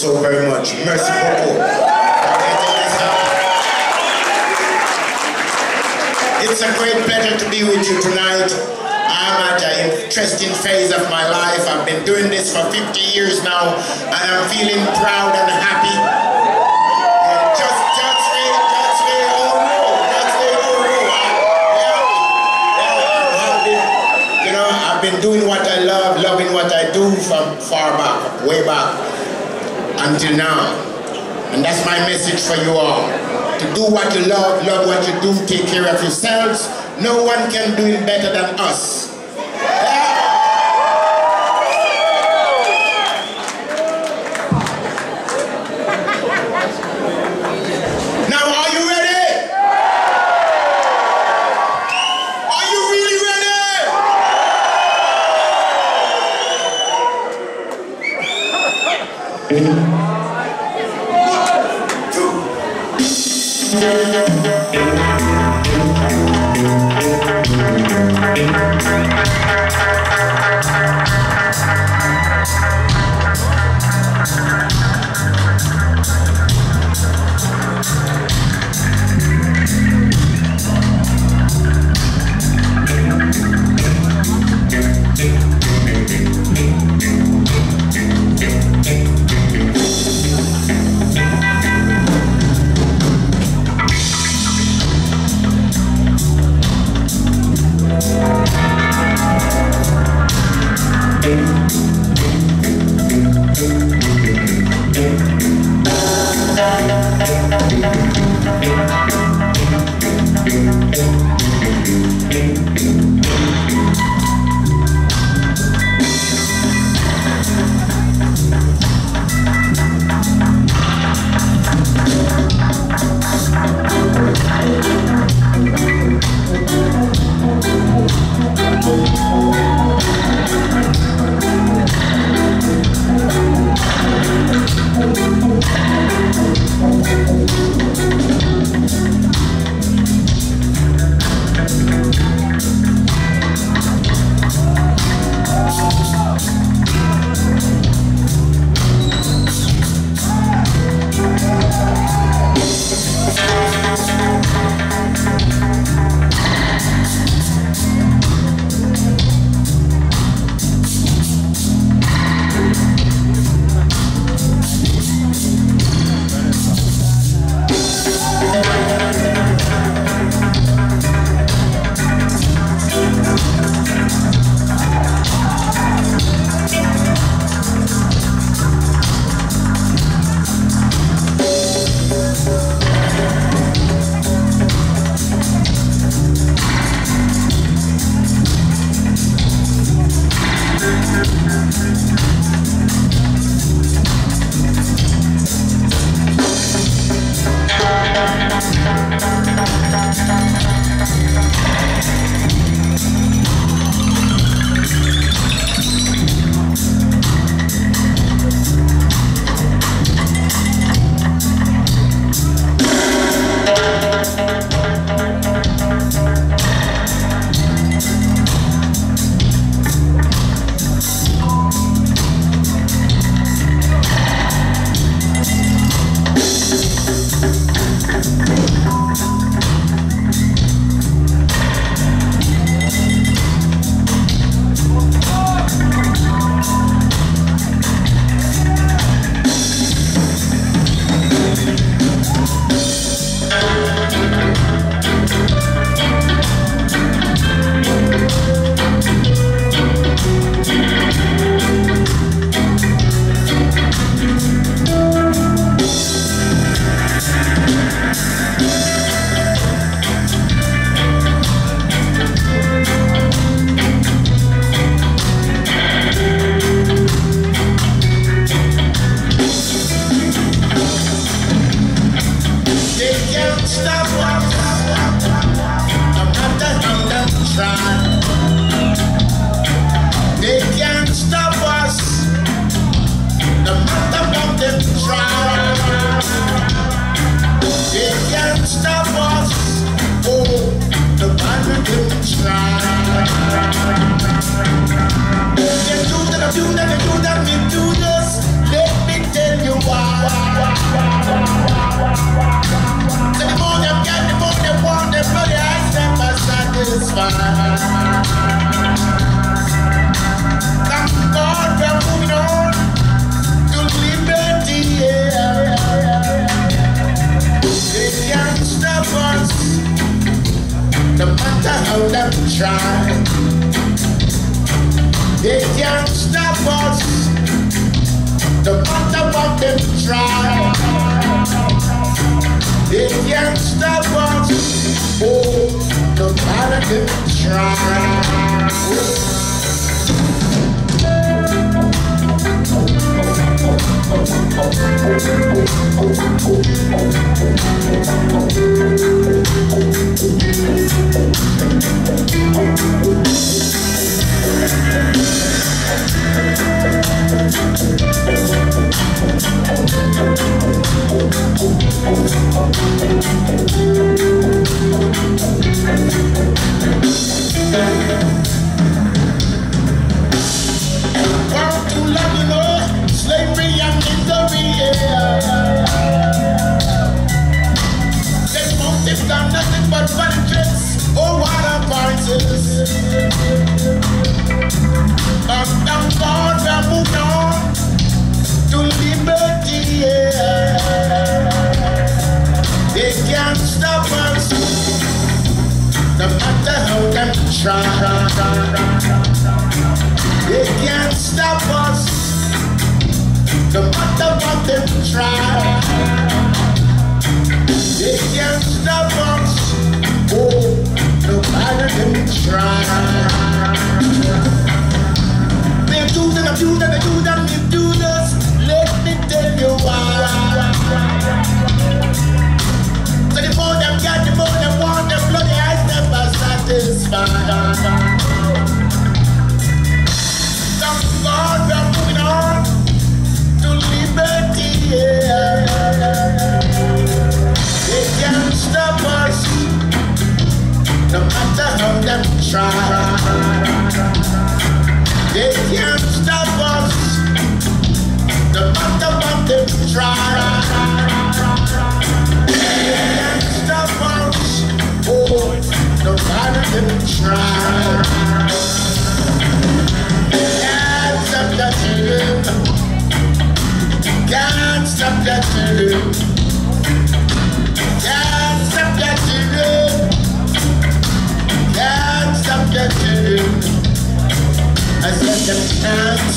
so very much. Merci beaucoup. It's a great pleasure to be with you tonight. I'm at an interesting phase of my life. I've been doing this for 50 years now, and I'm feeling proud and happy. Uh, just, just me, just me, oh no, just me, oh no. Yeah, yeah, You know, I've been doing what I love, loving what I do from far back, way back, until now. And that's my message for you all. To do what you love, love what you do, take care of yourselves. No one can do it better than us.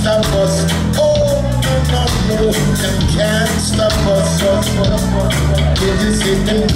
stop us. Oh, no, no, no, them can't stop us. Did you see them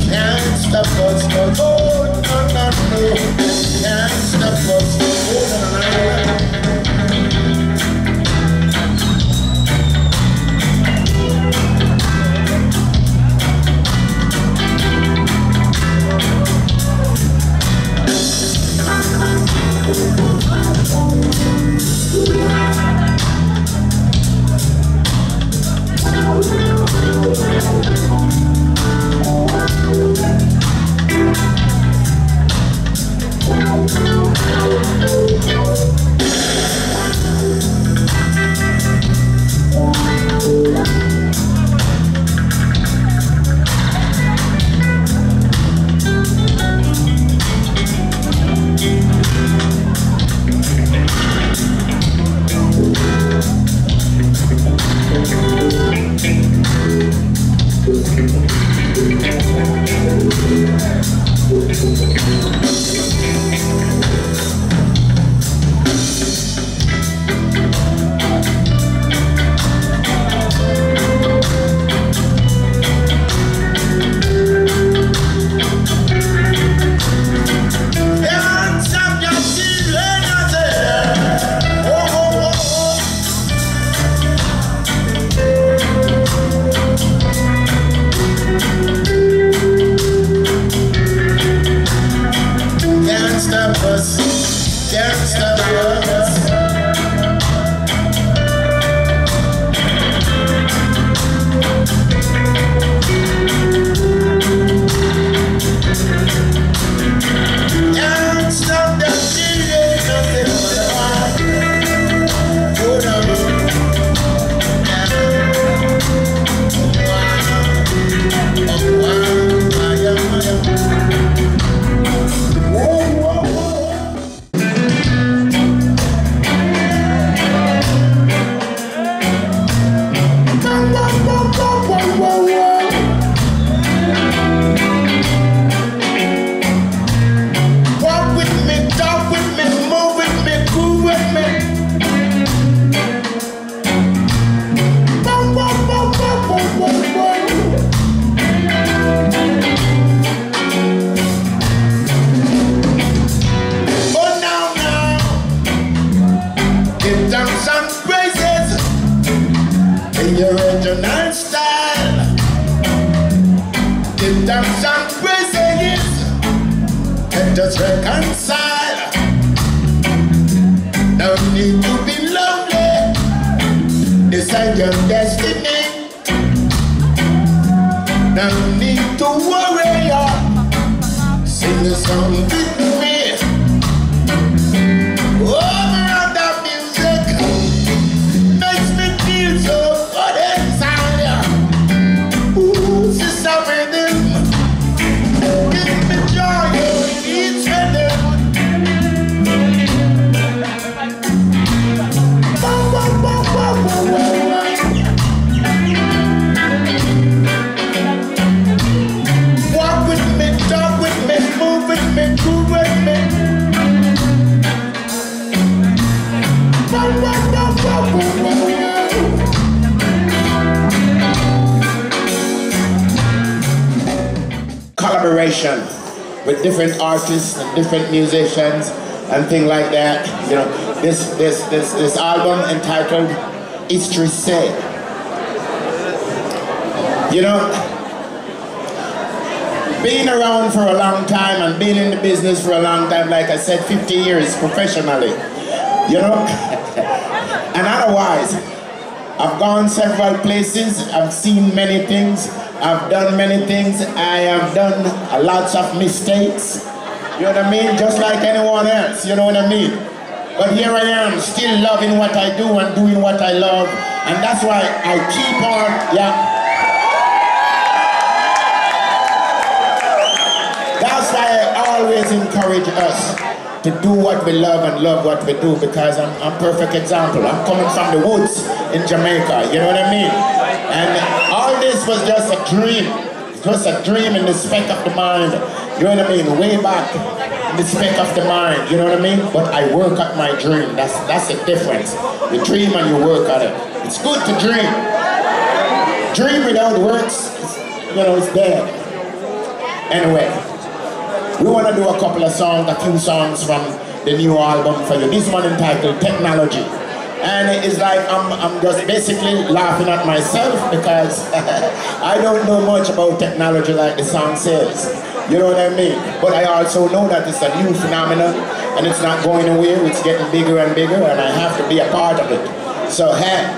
decide your destiny. No need to worry, sing the song With different artists and different musicians and things like that. You know, this this this this album entitled History Say. You know, being around for a long time and being in the business for a long time, like I said, 50 years professionally, you know, and otherwise, I've gone several places, I've seen many things, I've done many things, I have done lots of mistakes, you know what I mean? Just like anyone else, you know what I mean? But here I am, still loving what I do and doing what I love, and that's why I keep on, yeah. That's why I always encourage us to do what we love and love what we do because I'm I'm perfect example. I'm coming from the woods in Jamaica, you know what I mean? And this was just a dream. It was a dream in the speck of the mind. You know what I mean? Way back in the speck of the mind, you know what I mean? But I work at my dream. That's that's the difference. You dream and you work at it. It's good to dream. Dream without works, you know, it's dead. Anyway, we want to do a couple of songs, a few songs from the new album for you. This one entitled Technology. And it's like I'm, I'm just basically laughing at myself because I don't know much about technology like the song says. You know what I mean? But I also know that it's a new phenomenon and it's not going away. It's getting bigger and bigger and I have to be a part of it. So, hey,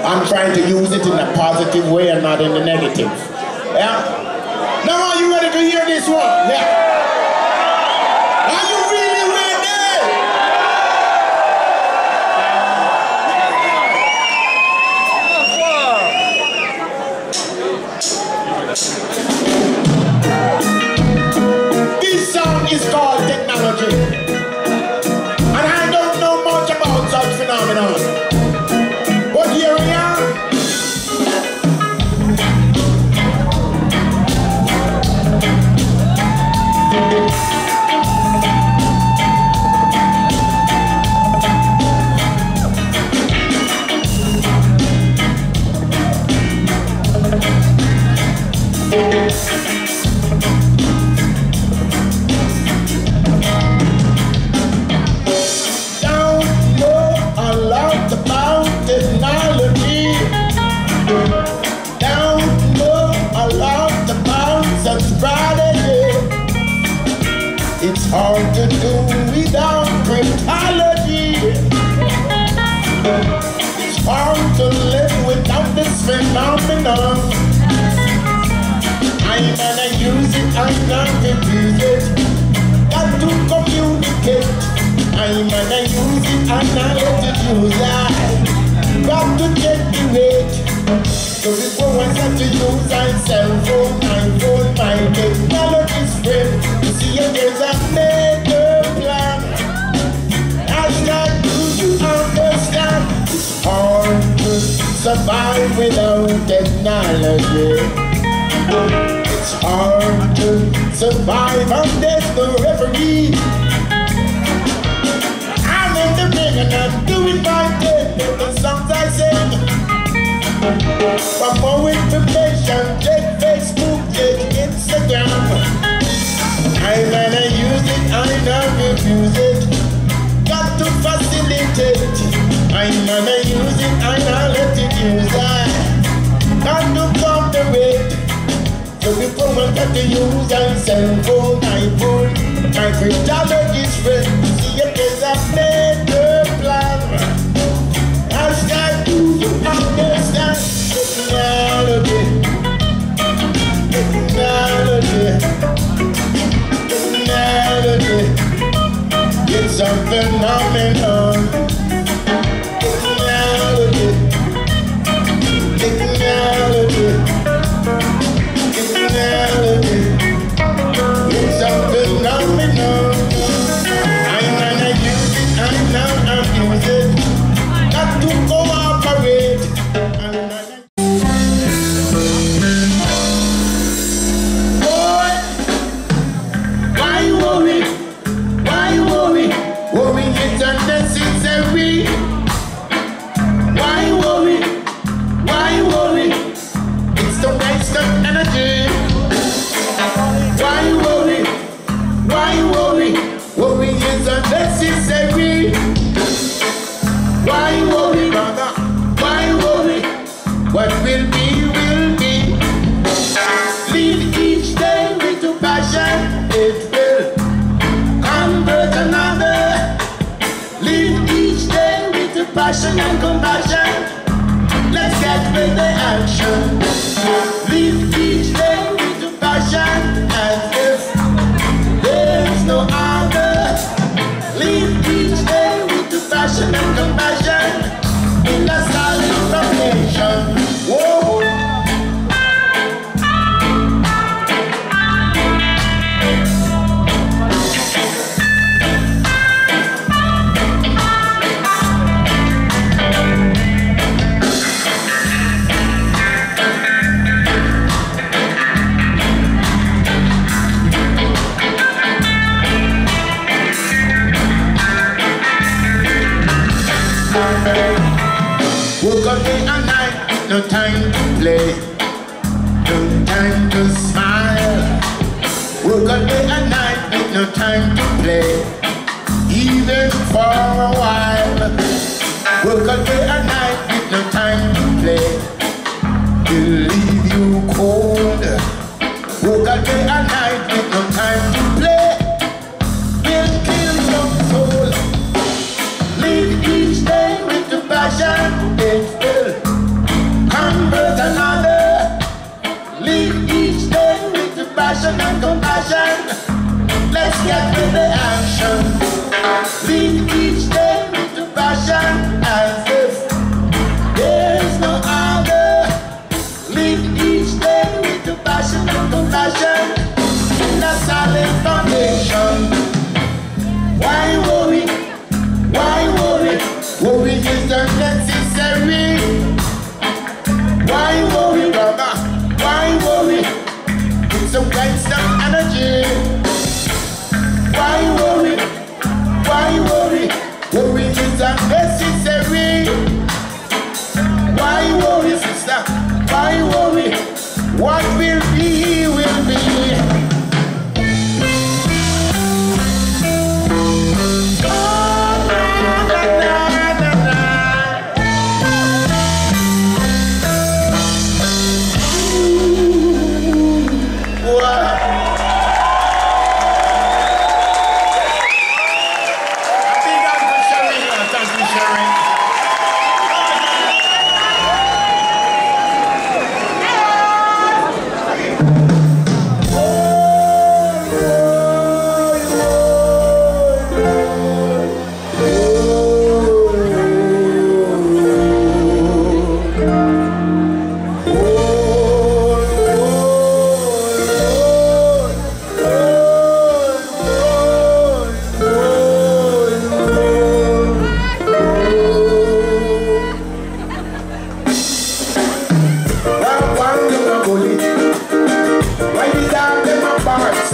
I'm trying to use it in a positive way and not in the negative. Yeah? Now are you ready to hear this one? Yeah. Hard to do without technology. It's hard to live without this phenomenon. I'm gonna use it, I'm gonna use it. Got to communicate. I'm gonna use it, I'm not it use it. Got to get the rate. So before I start to use my cell phone, my phone, my technology's friend. Survive without technology. It's hard to survive and there's no referee. I'm in the ring and I'm doing my the use and sell for my. My friend Jared is friend, see if there's a better plan. Ask God, do you understand? Technology, technology, technology, it's a phenomenon. do with it.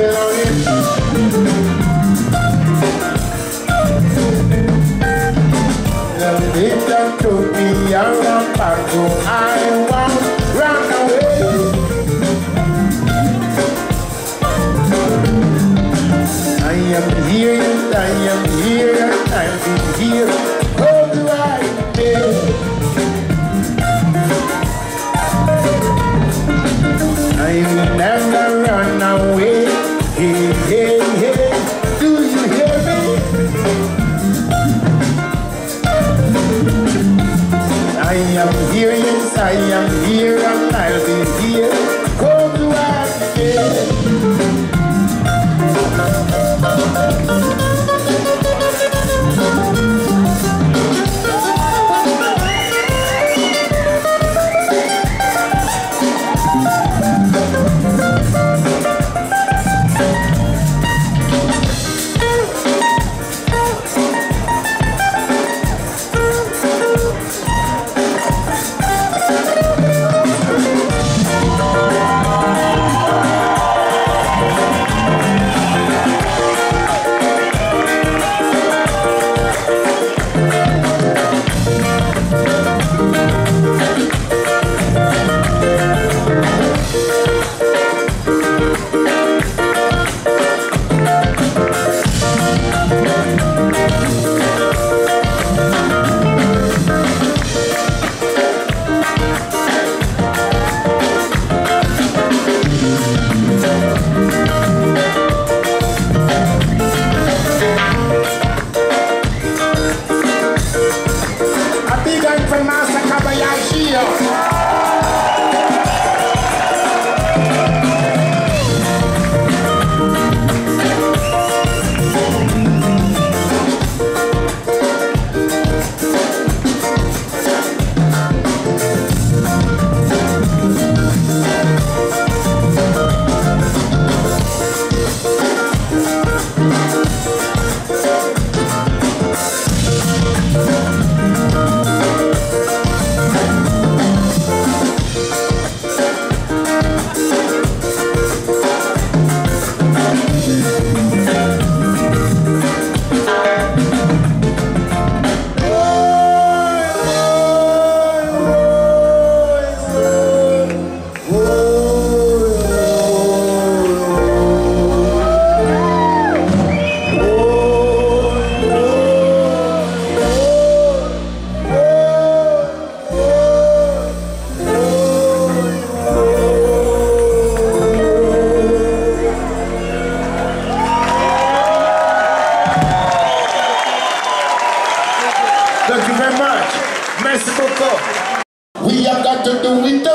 it. I won't run away. I am here, I am here, I've been here.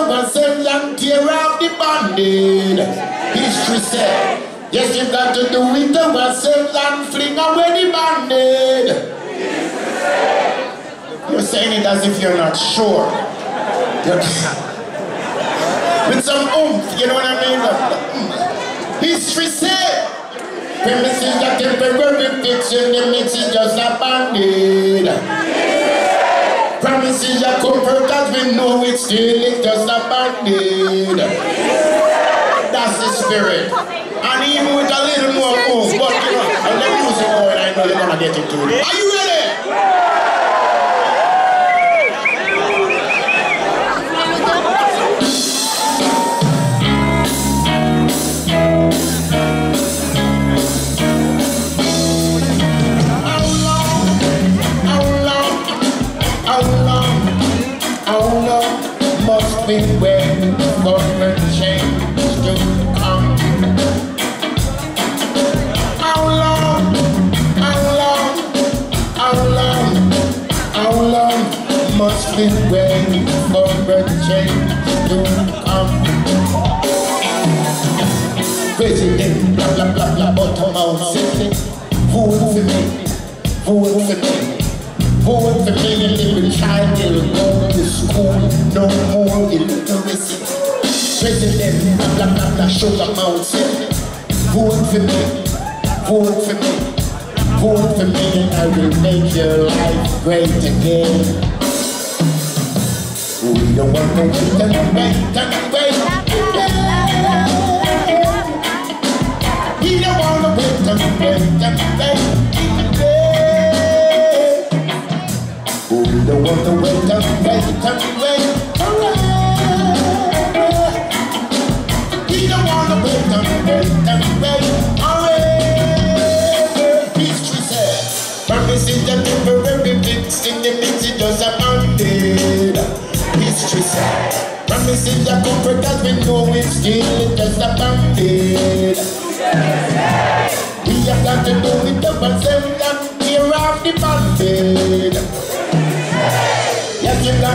Do with ourselves and tear off the band-aid. History said. Yes, you've got to do ourselves and fling away the band-aid. You're saying it as if you're not sure. With some oomph, you know what I mean? Mm. History said. Premises are temporary fixing, the mix is just a band-aid. Promises are comfort as we know it still is just a band-aid. That's the spirit. And even with a little more oomph, but you know, I'll let music go I know you're gonna get into it. Are you ready? How long must wait for the change to come? How long, how long, how long, how long must wait for the change to come? President, blah blah blah blah, Baltimore City. Vote for me, vote for me, vote for me. A little child will go to school, no more illiteracy. President, blah blah blah Sugar Mountain. Vote for me, vote for me, vote for me, and I will make your life great again. We don't want no turn away, turn away. We don't wanna wait, turn away, turn away, don't don't want to wait and wait and wait. We don't want to wait and wait and wait. History says, promises that temporary fixed in the mix, it a band-aid. History says, promises that comfort as we know still just a band-aid. We have got to do it up and send them tear off the band-aid.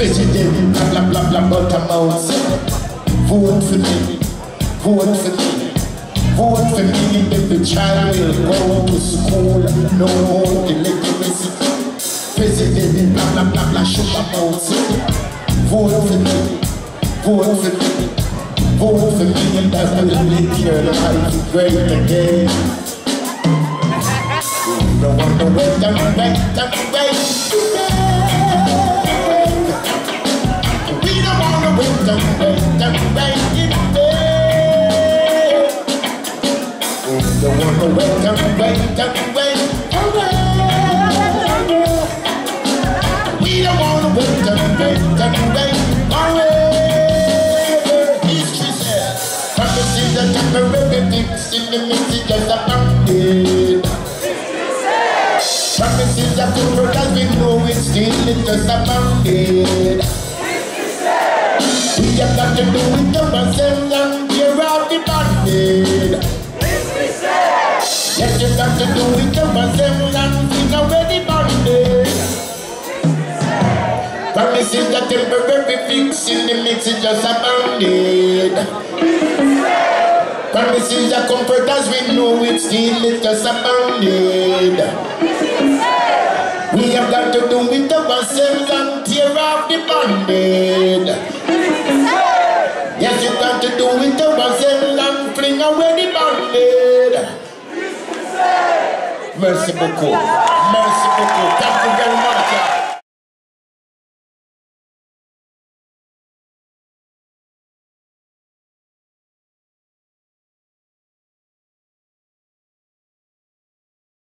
President, blah blah blah blah, but I'm. Vote for me, vote for me. Vote for me child will go to school. No electricity. President, blah blah blah blah, shut up mouth. Vote for me, vote for me, vote for me, and that will make your life great again. Don't want to wait and wait and Promises are comfort as we know it's still just a band-aid. We have got to do it ourselves and tear off the band-aid. Yes, you got to do it yourself and fling away the band-aid. Promises that temporary fixing the mix is just a band-aid. Promises that comfort as we know it's still it's just a band-aid. We have got to do it ourselves and tear off the band-aid. Merci beaucoup. Merci beaucoup. Thank you.